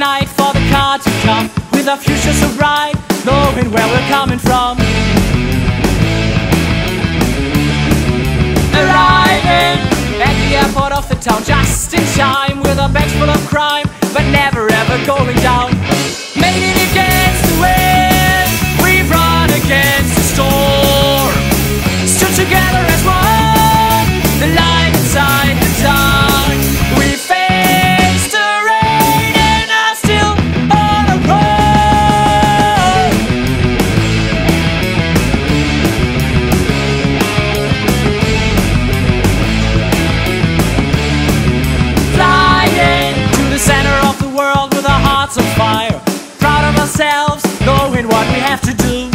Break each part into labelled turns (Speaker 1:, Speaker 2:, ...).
Speaker 1: night for the car to come with our future so bright, knowing where we're coming from. Of the town just in time with a bags full of crime, but never ever going down. Made it hearts on fire. Proud of ourselves, knowing what we have to do.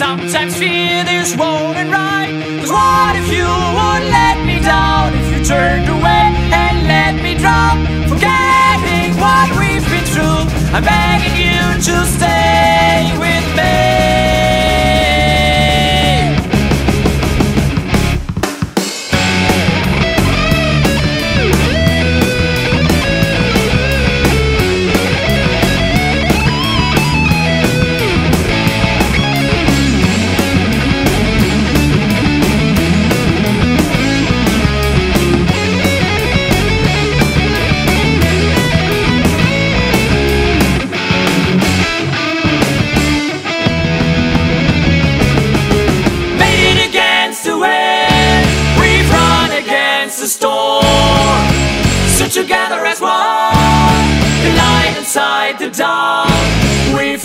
Speaker 1: Sometimes fear this won't end right. Cause what if you would let me down? If you turned away and let me drown? Forgetting what we've been through, I'm begging you to stay together as one. The light inside the dark We've